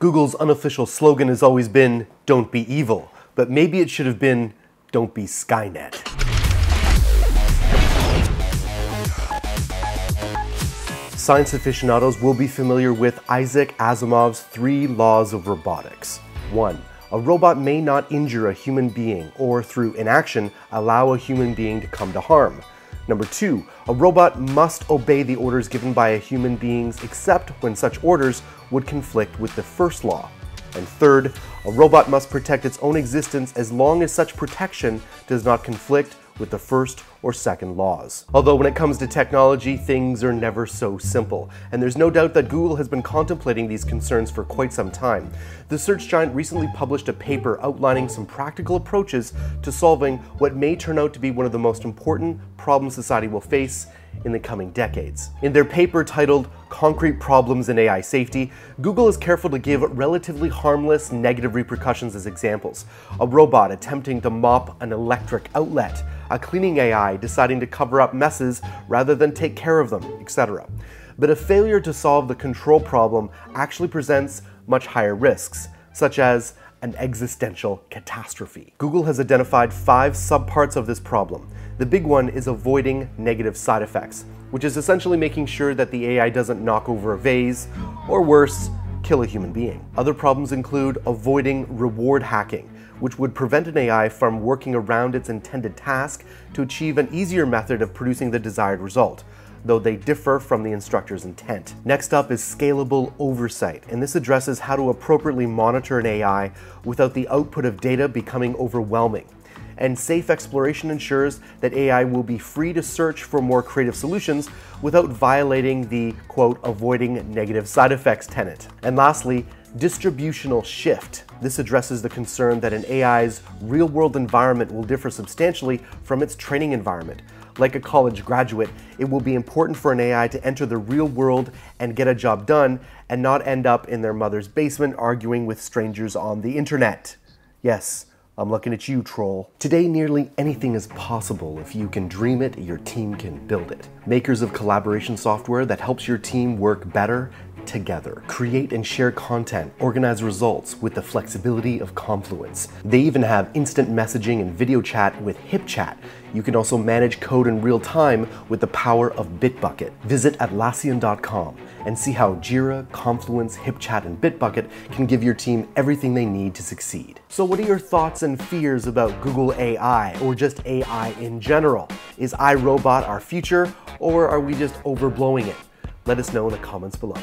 Google's unofficial slogan has always been, don't be evil, but maybe it should have been, don't be Skynet. Science aficionados will be familiar with Isaac Asimov's three laws of robotics. 1. A robot may not injure a human being or, through inaction, allow a human being to come to harm. Number two, a robot must obey the orders given by a human beings except when such orders would conflict with the first law. And third, a robot must protect its own existence as long as such protection does not conflict with the first or second laws. Although when it comes to technology, things are never so simple, and there's no doubt that Google has been contemplating these concerns for quite some time. The search giant recently published a paper outlining some practical approaches to solving what may turn out to be one of the most important problems society will face in the coming decades. In their paper titled Concrete Problems in AI Safety, Google is careful to give relatively harmless negative repercussions as examples. A robot attempting to mop an electric outlet, a cleaning AI deciding to cover up messes rather than take care of them, etc. But a failure to solve the control problem actually presents much higher risks, such as an existential catastrophe. Google has identified five subparts of this problem. The big one is avoiding negative side effects, which is essentially making sure that the AI doesn't knock over a vase, or worse, kill a human being. Other problems include avoiding reward hacking, which would prevent an AI from working around its intended task to achieve an easier method of producing the desired result, though they differ from the instructor's intent. Next up is scalable oversight, and this addresses how to appropriately monitor an AI without the output of data becoming overwhelming. And safe exploration ensures that AI will be free to search for more creative solutions without violating the quote, avoiding negative side effects tenet. And lastly, distributional shift. This addresses the concern that an AI's real world environment will differ substantially from its training environment. Like a college graduate, it will be important for an AI to enter the real world and get a job done and not end up in their mother's basement arguing with strangers on the internet. Yes, I'm looking at you, troll. Today, nearly anything is possible. If you can dream it, your team can build it. Makers of collaboration software that helps your team work better together. Create and share content, organize results with the flexibility of Confluence. They even have instant messaging and video chat with HipChat. You can also manage code in real time with the power of Bitbucket. Visit Atlassian.com and see how Jira, Confluence, HipChat, and Bitbucket can give your team everything they need to succeed. So what are your thoughts and fears about Google AI or just AI in general? Is I, Robot our future or are we just overblowing it? Let us know in the comments below.